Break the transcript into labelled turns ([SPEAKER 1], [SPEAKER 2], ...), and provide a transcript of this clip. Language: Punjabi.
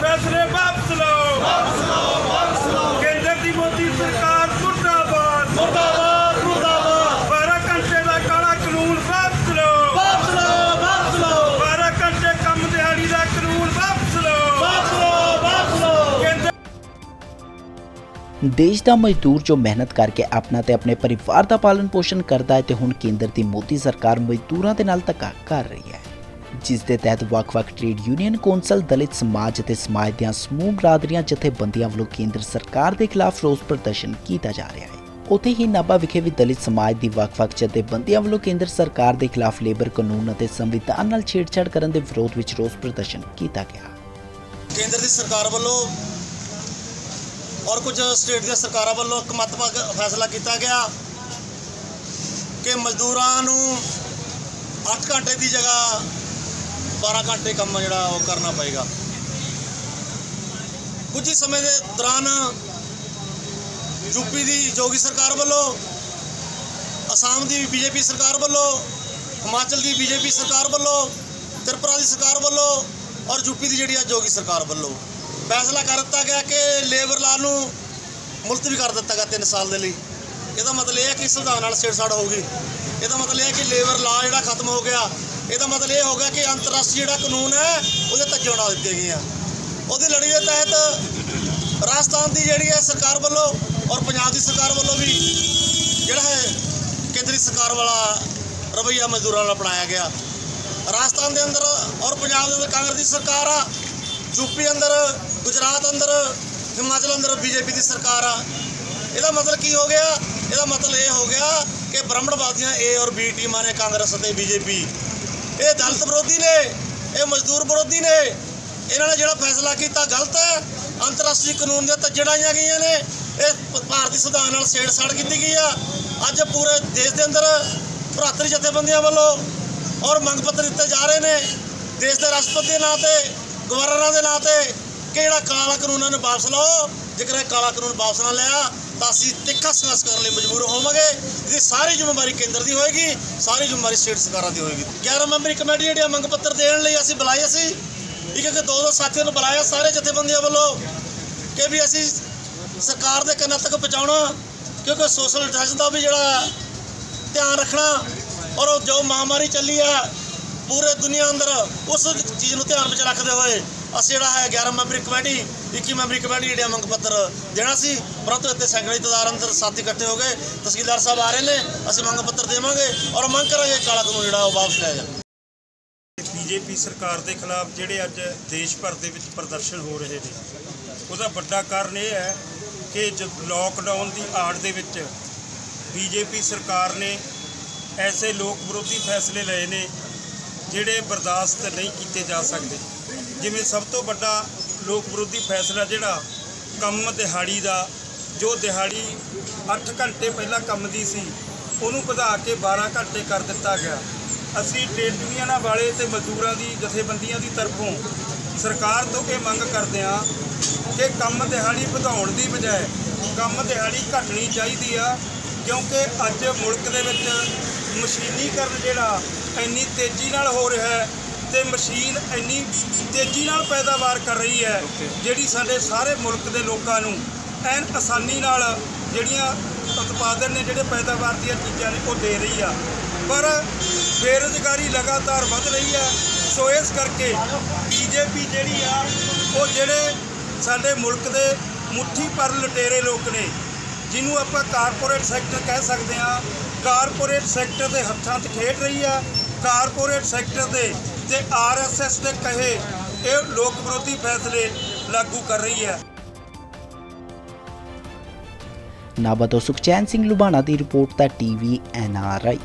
[SPEAKER 1] ਫੈਸਲੇ ਵਾਪਸ ਲਓ। ਵਾਪਸ ਲਓ ਵਾਪਸ ਲਓ। ਕੇਂਦਰ ਦੀ ਮੋਦੀ ਸਰਕਾਰ ਮੁਰਦਾਬਾਦ।
[SPEAKER 2] ਮੁਰਦਾਬਾਦ ਮੁਰਦਾਬਾਦ।
[SPEAKER 1] 12 ਘੰਟੇ ਦਾ ਕਾਲਾ ਕਾਨੂੰਨ ਵਾਪਸ ਲਓ।
[SPEAKER 2] ਵਾਪਸ ਲਓ ਵਾਪਸ ਲਓ।
[SPEAKER 1] 12 ਘੰਟੇ ਕੰਮ ਦਿਹਾੜੀ ਦਾ ਕਾਨੂੰਨ ਵਾਪਸ ਲਓ।
[SPEAKER 2] ਵਾਪਸ ਲਓ ਵਾਪਸ ਲਓ।
[SPEAKER 1] ਕੇਂਦਰ
[SPEAKER 3] ਦੇਸ਼ ਦਾ ਮਜ਼ਦੂਰ ਜੋ ਮਿਹਨਤ ਕਰਕੇ ਆਪਣਾ ਤੇ ਆਪਣੇ ਪਰਿਵਾਰ ਦਾ ਪਾਲਣ ਪੋਸ਼ਣ ਕਰਦਾ ਹੈ ਤੇ ਹੁਣ ਕੇਂਦਰ ਦੀ ਮੋਦੀ ਸਰਕਾਰ ਮਜ਼ਦੂਰਾਂ ਦੇ ਨਾਲ ਧੱਕਾ ਕਰ ਰਹੀ ਹੈ। ਜਿਸ ਦੇ ਤਹਿਤ ਵੱਖ-ਵੱਖ ਟ੍ਰੇਡ ਯੂਨੀਅਨ ਕੌਂਸਲ, ਦਲਿਤ ਸਮਾਜ ਅਤੇ ਸਮਾਜ ਦੀਆਂ ਸਮੂਹ ਬਰਾਦਰੀਆਂ, ਜਥੇਬੰਦੀਆਂ ਵੱਲੋਂ ਕੇਂਦਰ ਸਰਕਾਰ ਦੇ ਖਿਲਾਫ ਰੋਸ ਪ੍ਰਦਰਸ਼ਨ ਕੀਤਾ ਜਾ ਰਿਹਾ ਹੈ। ਉੱਥੇ ਹੀ ਨਾਭਾ ਵਿਖੇ ਵੀ ਦਲਿਤ ਸਮਾਜ ਦੀ ਵੱਖ-ਵੱਖ ਜਥੇਬੰਦੀਆਂ ਵੱਲੋਂ ਕੇਂਦਰ ਸਰਕਾਰ ਦੇ ਖਿਲਾਫ ਲੇਬਰ ਕਾਨੂੰਨ ਅਤੇ ਸੰਵਿਧਾਨ ਨਾਲ ਛੇੜਛਾੜ ਕਰਨ ਦੇ ਵਿਰੋਧ ਵਿੱਚ ਰੋਸ ਪ੍ਰਦਰਸ਼ਨ ਕੀਤਾ ਗਿਆ।
[SPEAKER 2] ਕੇਂਦਰ ਦੀ ਸਰਕਾਰ ਵੱਲੋਂ ਔਰ ਕੁਝ ਸਟੇਟ ਦੀਆਂ ਸਰਕਾਰਾਂ ਵੱਲੋਂ ਇੱਕ ਮਹੱਤਵਪੂਰਨ ਫੈਸਲਾ ਕੀਤਾ ਗਿਆ ਕਿ ਮਜ਼ਦੂਰਾਂ ਨੂੰ 8 ਘੰਟੇ ਦੀ ਜਗ੍ਹਾ 12 ਘੰਟੇ ਕੰਮ ਜਿਹੜਾ ਉਹ ਕਰਨਾ ਪਏਗਾ। ਕੁਝ ਹੀ ਸਮੇਂ ਦੇ ਦੌਰਾਨ ਯੂਪੀ ਦੀ ਜੋਗੀ ਸਰਕਾਰ ਵੱਲੋਂ, ਅਸਾਮ ਦੀ ਬੀਜੇਪੀ ਸਰਕਾਰ ਵੱਲੋਂ, ਹਿਮਾਚਲ ਦੀ ਬੀਜੇਪੀ ਸਰਕਾਰ ਵੱਲੋਂ, ਤ੍ਰਿਪੁਰਾ ਦੀ ਸਰਕਾਰ ਵੱਲੋਂ ਔਰ ਯੂਪੀ ਦੀ ਜਿਹੜੀ ਆ ਜੋਗੀ ਸਰਕਾਰ ਵੱਲੋਂ ਫੈਸਲਾ ਕਰ ਦਿੱਤਾ ਗਿਆ ਕਿ ਲੇਬਰ ਲਾ ਨੂੰ ਮੁਲਤਵੀ ਕਰ ਦਿੱਤਾ ਗਿਆ 3 ਸਾਲ ਦੇ ਲਈ। ਇਹਦਾ ਮਤਲਬ ਇਹ ਹੈ ਕਿ ਸੰਵਿਧਾਨ ਨਾਲ ਛੇੜਛਾੜ ਹੋਊਗੀ। ਇਹਦਾ ਮਤਲਬ ਇਹ ਹੈ ਕਿ ਲੇਬਰ ਲਾ ਜਿਹੜਾ ਖਤਮ ਹੋ ਗਿਆ। ਇਹਦਾ ਮਤਲਬ ਇਹ ਹੋ ਗਿਆ ਕਿ ਅੰਤਰਰਾਸ਼ਟਰੀ ਜਿਹੜਾ ਕਾਨੂੰਨ ਹੈ, ਉਹਦੇ ਧੱਜੇ ਉਡਾ ਦਿੱਤੇ ਗਏ ਆ। ਉਹਦੀ ਲੜੀ ਦੇ ਤਹਿਤ ਰਾਜਸਥਾਨ ਦੀ ਜਿਹੜੀ ਹੈ ਸਰਕਾਰ ਵੱਲੋਂ ਔਰ ਪੰਜਾਬ ਦੀ ਸਰਕਾਰ ਵੱਲੋਂ ਵੀ ਜਿਹੜਾ ਹੈ ਕੇਂਦਰੀ ਸਰਕਾਰ ਵਾਲਾ ਰਵੱਈਆ ਮਜ਼ਦੂਰਾਂ ਨਾਲ ਅਪਣਾਇਆ ਗਿਆ। ਰਾਜਸਥਾਨ ਦੇ ਅੰਦਰ ਔਰ ਪੰਜਾਬ ਦੇ ਅੰਦਰ ਕਾਂਗਰਸ ਦੀ ਸਰਕਾਰ ਆ। ਯੂਪੀ ਅੰਦਰ, ਗੁਜਰਾਤ ਅੰਦਰ, ਹਿਮਾਚਲ ਅੰਦਰ ਬੀਜੇਪੀ ਦੀ ਸਰਕਾਰ ਆ। ਇਹਦਾ ਮਤਲਬ ਕੀ ਹੋ ਗਿਆ? ਇਹਦਾ ਮਤਲਬ ਇਹ ਹੋ ਗਿਆ ਕਿ ਬ੍ਰਹਮਣਵਾਦੀਆਂ ਏ ਔਰ ਬੀ ਟੀਮਾਂ ਨੇ ਕਾਂਗਰਸ ਅਤੇ ਬੀਜੇਪੀ ਇਹ ਦਲਤ ਵਿਰੋਧੀ ਨੇ, ਇਹ ਮਜ਼ਦੂਰ ਵਿਰੋਧੀ ਨੇ। ਇਹਨਾਂ ਨੇ ਜਿਹੜਾ ਫੈਸਲਾ ਕੀਤਾ ਗਲਤ ਹੈ। ਅੰਤਰਰਾਸ਼ਟਰੀ ਕਾਨੂੰਨ ਦੀਆਂ ਤੱਜੜਾਈਆਂ ਗਈਆਂ ਨੇ। ਇਹ ਭਾਰਤੀ ਸੰਵਿਧਾਨ ਨਾਲ ਛੇੜਛਾੜ ਕੀਤੀ ਗਈ ਆ। ਅੱਜ ਪੂਰੇ ਦੇਸ਼ ਦੇ ਅੰਦਰ ਭਰਾਤਰੀ ਜਥੇਬੰਦੀਆਂ ਵੱਲੋਂ ਔਰ ਮੰਗ ਪੱਤਰ ਦਿੱਤੇ ਜਾ ਰਹੇ ਨੇ। ਦੇਸ਼ ਦੇ ਰਾਸ਼ਟਰਪਤੀ ਦੇ ਨਾਂ ਤੇ, ਗਵਰਨਰਾਂ ਦੇ ਨਾਂ ਤੇ ਕਿ ਜਿਹੜਾ ਕਾਲਾ ਕਾਨੂੰਨਾਂ ਨੂੰ ਵਾਪਸ ਲਓ? ਜੇਕਰ ਇਹ ਕਾਲਾ ਕਾਨੂੰਨ ਵਾਪਸ ਨਾ ਲਿਆ ਤਾਂ ਅਸੀਂ ਤਿੱਖਾ ਸੰਘਰਸ਼ ਕਰਨ ਲਈ ਮਜਬੂਰ ਹੋਵਾਂਗੇ। ਇਹਦੀ ਸਾਰੀ ਜ਼ਿੰਮੇਵਾਰੀ ਕੇਂਦਰ ਦੀ ਹੋਏਗੀ, ਸਾਰੀ ਜ਼ਿੰਮੇਵਾਰੀ ਸਟੇਟ ਸਰਕਾਰਾਂ ਦੀ ਹੋਏਗੀ। 11 ਮੈਂਬਰੀ ਕਮੇਟੀ ਜਿਹੜੀ ਆ, ਮੰਗ ਪੱਤਰ ਦੇਣ ਲਈ ਅਸੀਂ ਬੁਲਾਏ ਸੀ ਇੱਕ ਇੱਕ ਦੋ ਦੋ ਸਾਥੀਆਂ ਨੂੰ ਬੁਲਾਇਆ ਸਾਰੇ ਜਥੇਬੰਦੀਆਂ ਵੱਲੋਂ ਕਿ ਵੀ ਅਸੀਂ ਸਰਕਾਰ ਦੇ ਕੰਨਾਂ ਤੱਕ ਪਹੁੰਚਾਉਣਾ, ਕਿਉਂਕਿ ਸੋਸ਼ਲ ਡਿਸਟੈਂਸ ਦਾ ਵੀ ਜਿਹੜਾ ਧਿਆਨ ਰੱਖਣਾ ਔਰ ਉਹ ਜੋ ਮਹਾਮਾਰੀ ਚੱਲੀ ਆ ਪੂਰੇ ਦੁਨੀਆ ਅੰਦਰ, ਉਸ ਚੀਜ਼ ਨੂੰ ਧਿਆਨ ਵਿੱਚ ਰੱਖਦੇ ਹੋਏ ਅਸੀਂ ਜਿਹੜਾ ਹੈ 11 ਮੈਂਬਰੀ ਕਮੇਟੀ 21 ਮੈਂਬਰੀ ਕਮੇਟੀ ਜਿਹੜਾ ਮੰਗ ਪੱਤਰ ਦੇਣਾ ਸੀ। ਪਰੰਤੂ ਇੱਥੇ ਸੈਕੰਡਰੀ ਤਦਾਰ ਅੰਦਰ ਸਾਥੀ ਇਕੱਠੇ ਹੋ ਗਏ। ਤਹਿਸੀਲਦਾਰ ਸਾਹਿਬ ਆ ਰਹੇ ਨੇ, ਅਸੀਂ ਮੰਗ ਪੱਤਰ ਦੇਵਾਂਗੇ ਔਰ ਮੰਗ ਕਰਾਂਗੇ ਕਾਲਾ ਕਾਨੂੰਨ ਜਿਹੜਾ ਉਹ ਵਾਪਸ ਲਿਆ ਜਾਵੇ।
[SPEAKER 1] ਬੀਜੇਪੀ ਸਰਕਾਰ ਦੇ ਖਿਲਾਫ ਜਿਹੜੇ ਅੱਜ ਦੇਸ਼ ਭਰ ਦੇ ਵਿੱਚ ਪ੍ਰਦਰਸ਼ਨ ਹੋ ਰਹੇ ਨੇ, ਉਹਦਾ ਵੱਡਾ ਕਾਰਨ ਇਹ ਹੈ ਕਿ ਜਦ ਲੋਕਡਾਊਨ ਦੀ ਆੜ ਦੇ ਵਿੱਚ ਬੀਜੇਪੀ ਸਰਕਾਰ ਨੇ ਐਸੇ ਲੋਕ ਵਿਰੋਧੀ ਫੈਸਲੇ ਲਏ ਨੇ ਜਿਹੜੇ ਬਰਦਾਸ਼ਤ ਨਹੀਂ ਕੀਤੇ ਜਾ ਸਕਦੇ। ਜਿਵੇਂ ਸਭ ਤੋਂ ਵੱਡਾ ਲੋਕ ਵਿਰੋਧੀ ਫੈਸਲਾ ਜਿਹੜਾ ਕੰਮ ਦਿਹਾੜੀ ਦਾ, ਜੋ ਦਿਹਾੜੀ 8 ਘੰਟੇ ਪਹਿਲਾਂ ਕੰਮ ਦੀ ਸੀ, ਉਹਨੂੰ ਵਧਾ ਕੇ 12 ਘੰਟੇ ਕਰ ਦਿੱਤਾ ਗਿਆ। ਅਸੀਂ ਟ੍ਰੇਡ ਯੂਨੀਅਨਾਂ ਵਾਲੇ ਤੇ ਮਜ਼ਦੂਰਾਂ ਦੀ, ਜਥੇਬੰਦੀਆਂ ਦੀ ਤਰਫੋਂ ਸਰਕਾਰ ਤੋਂ ਇਹ ਮੰਗ ਕਰਦੇ ਹਾਂ ਕਿ ਕੰਮ ਦਿਹਾੜੀ ਵਧਾਉਣ ਦੀ ਬਜਾਏ ਕੰਮ ਦਿਹਾੜੀ ਘਟਣੀ ਚਾਹੀਦੀ ਆ, ਕਿਉਂਕਿ ਅੱਜ ਮੁਲਕ ਦੇ ਵਿੱਚ ਮਸ਼ੀਨੀਕਰਨ ਜਿਹੜਾ ਇੰਨੀ ਤੇਜ਼ੀ ਨਾਲ ਹੋ ਰਿਹਾ ਹੈ ਤੇ ਮਸ਼ੀਨ ਇੰਨੀ ਤੇਜ਼ੀ ਨਾਲ ਪੈਦਾਵਾਰ ਕਰ ਰਹੀ ਹੈ ਜਿਹੜੀ ਸਾਡੇ ਸਾਰੇ ਮੁਲਕ ਦੇ ਲੋਕਾਂ ਨੂੰ ਐਨ ਆਸਾਨੀ ਨਾਲ ਜਿਹੜੀਆਂ ਉਤਪਾਦਨ ਨੇ ਜਿਹੜੇ ਪੈਦਾਵਾਰ ਦੀਆਂ ਚੀਜ਼ਾਂ ਨੇ ਉਹ ਦੇ ਰਹੀ ਆ। ਪਰ ਬੇਰੁਜ਼ਗਾਰੀ ਲਗਾਤਾਰ ਵੱਧ ਰਹੀ ਹੈ ਸੋ ਇਸ ਕਰਕੇ ਬੀਜੇਪੀ ਜਿਹੜੀ ਆ ਉਹ ਜਿਹੜੇ ਸਾਡੇ ਮੁਲਕ ਦੇ ਮੁੱਠੀ ਪਰ ਲਟੇਰੇ ਲੋਕ ਨੇ ਜਿਹਨੂੰ ਆਪਾਂ ਕਾਰਪੋਰੇਟ ਸੈਕਟਰ ਕਹਿ ਸਕਦੇ ਹਾਂ ਕਾਰਪੋਰੇਟ ਸੈਕਟਰ ਦੇ ਹੱਥਾਂ 'ਚ ਖੇਡ ਰਹੀ ਆ, ਕਾਰਪੋਰੇਟ ਸੈਕਟਰ ਦੇ ਤੇ ਆਰਐਸਐਸ ਦੇ ਕਹੇ ਇਹ ਲੋਕ ਵਿਰੋਧੀ ਫੈਸਲੇ ਲਾਗੂ ਕਰ ਰਹੀ ਹੈ
[SPEAKER 3] ਨਾਭਾ ਤੋਂ ਸੁਖਚੈਨ ਸਿੰਘ ਲੁਬਾਣਾ ਦੀ ਰਿਪੋਰਟ ਦਾ ਟੀਵੀ ਐਨਆਰਆਈ